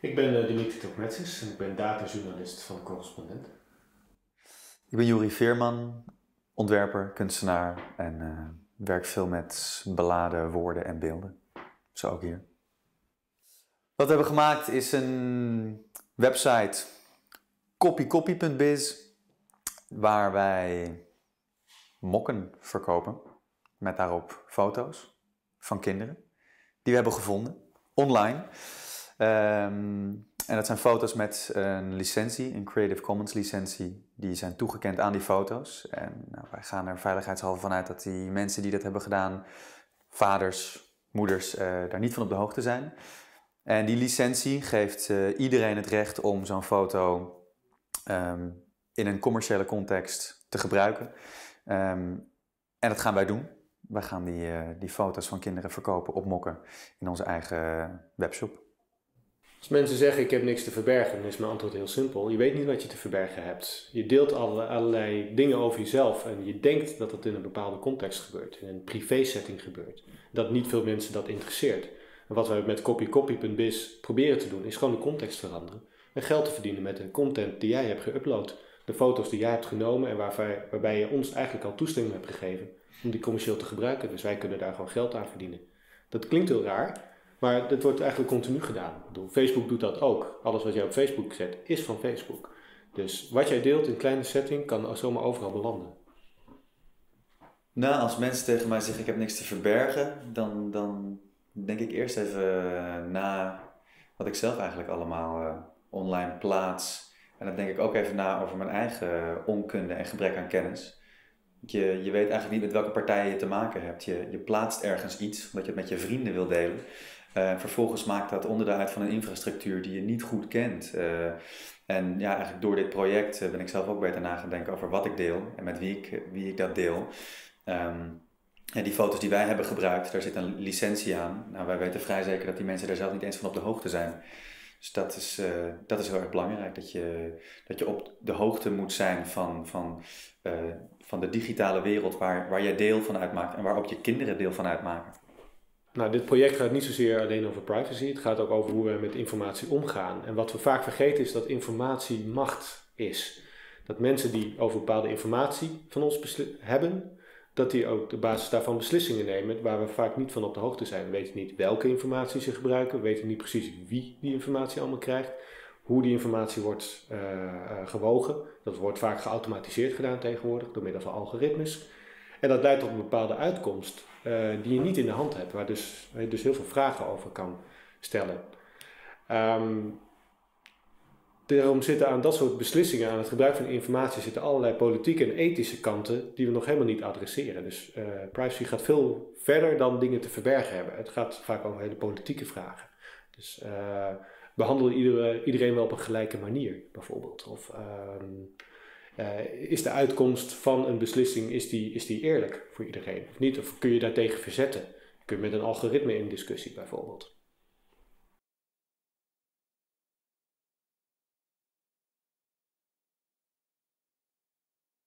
Ik ben uh, Dimitri Tokmetsis en ik ben datajournalist van Correspondent. Ik ben Juri Veerman, ontwerper, kunstenaar en uh, werk veel met beladen woorden en beelden. Zo ook hier. Wat we hebben gemaakt is een website copycopy.biz waar wij mokken verkopen met daarop foto's van kinderen die we hebben gevonden online. Ehm, en dat zijn foto's met een licentie, een Creative Commons licentie. Die zijn toegekend aan die foto's. En nou, wij gaan er veiligheidshalve vanuit dat die mensen die dat hebben gedaan, vaders, moeders, uh, daar niet van op de hoogte zijn. En die licentie geeft uh, iedereen het recht om zo'n foto um, in een commerciële context te gebruiken. Um, en dat gaan wij doen. Wij gaan die, uh, die foto's van kinderen verkopen op mokken in onze eigen webshop. Als mensen zeggen ik heb niks te verbergen, dan is mijn antwoord heel simpel. Je weet niet wat je te verbergen hebt. Je deelt allerlei dingen over jezelf en je denkt dat het in een bepaalde context gebeurt, in een privé setting gebeurt. Dat niet veel mensen dat interesseert. En wat wij met copycopy.biz proberen te doen, is gewoon de context veranderen. En geld te verdienen met de content die jij hebt geüpload. De foto's die jij hebt genomen en waarbij, waarbij je ons eigenlijk al toestemming hebt gegeven om die commercieel te gebruiken. Dus wij kunnen daar gewoon geld aan verdienen. Dat klinkt heel raar, maar dat wordt eigenlijk continu gedaan. Facebook doet dat ook. Alles wat jij op Facebook zet, is van Facebook. Dus wat jij deelt in kleine setting kan zomaar overal belanden. Nou, als mensen tegen mij zeggen ik heb niks te verbergen, dan, dan denk ik eerst even eh, na wat ik zelf eigenlijk allemaal uh, online plaats. En dan denk ik ook even na over mijn eigen onkunde en gebrek aan kennis. Je, je weet eigenlijk niet met welke partij je te maken hebt. Je, je plaatst ergens iets omdat je het met je vrienden wil delen. Uh, vervolgens maakt dat onderdeel uit van een infrastructuur die je niet goed kent. Uh, en ja, eigenlijk door dit project ben ik zelf ook beter na gaan denken over wat ik deel en met wie ik, wie ik dat deel. Um, en die foto's die wij hebben gebruikt, daar zit een licentie aan. Nou, wij weten vrij zeker dat die mensen daar zelf niet eens van op de hoogte zijn. Dus dat is, dat is heel erg belangrijk, dat je, dat je op de hoogte moet zijn van, van, van de digitale wereld waar, waar jij deel van uitmaakt en waar ook je kinderen deel van uitmaken. Nou, dit project gaat niet zozeer alleen over privacy, het gaat ook over hoe we met informatie omgaan. En wat we vaak vergeten is dat informatie macht is. Dat mensen die over bepaalde informatie van ons hebben, dat die ook op basis daarvan beslissingen nemen waar we vaak niet van op de hoogte zijn. We weten niet welke informatie ze gebruiken, we weten niet precies wie die informatie allemaal krijgt, hoe die informatie wordt uh, uh, gewogen. Dat wordt vaak geautomatiseerd gedaan tegenwoordig door middel van algoritmes. En dat leidt tot een bepaalde uitkomst die je niet in de hand hebt, waar, dus, je dus heel veel vragen over kan stellen. Um, Daarom zitten aan dat soort beslissingen, aan het gebruik van informatie, zitten allerlei politieke en ethische kanten die we nog helemaal niet adresseren. Dus uh, privacy gaat veel verder dan dingen te verbergen hebben. Het gaat vaak over hele politieke vragen. Dus uh, iedereen, wel op een gelijke manier, bijvoorbeeld? Of uh, is de uitkomst van een beslissing is die, is die eerlijk voor iedereen? Of niet? Of kun je daartegen verzetten? Kun je met een algoritme in discussie, bijvoorbeeld?